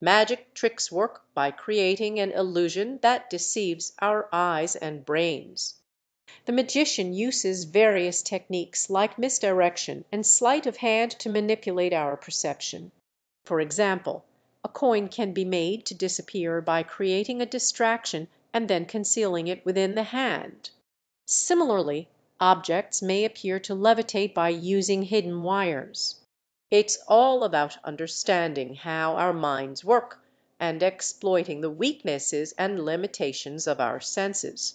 Magic tricks work by creating an illusion that deceives our eyes and brains. The magician uses various techniques like misdirection and sleight of hand to manipulate our perception. For example, a coin can be made to disappear by creating a distraction and then concealing it within the hand. Similarly objects may appear to levitate by using hidden wires. It's all about understanding how our minds work and exploiting the weaknesses and limitations of our senses.